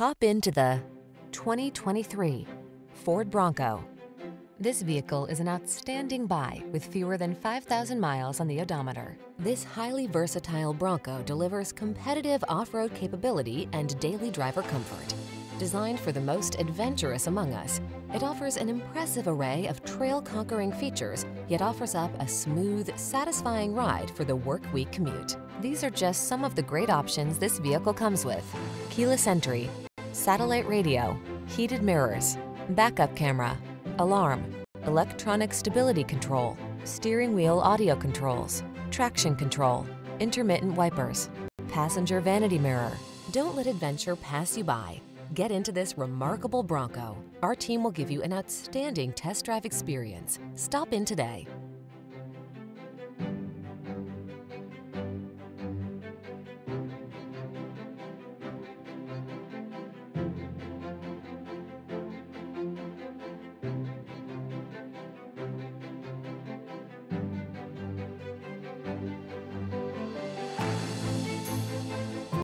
Hop into the 2023 Ford Bronco. This vehicle is an outstanding buy with fewer than 5,000 miles on the odometer. This highly versatile Bronco delivers competitive off-road capability and daily driver comfort. Designed for the most adventurous among us, it offers an impressive array of trail-conquering features, yet offers up a smooth, satisfying ride for the work week commute. These are just some of the great options this vehicle comes with. Keyless entry, satellite radio, heated mirrors, backup camera, alarm, electronic stability control, steering wheel audio controls, traction control, intermittent wipers, passenger vanity mirror. Don't let adventure pass you by. Get into this remarkable Bronco. Our team will give you an outstanding test drive experience. Stop in today.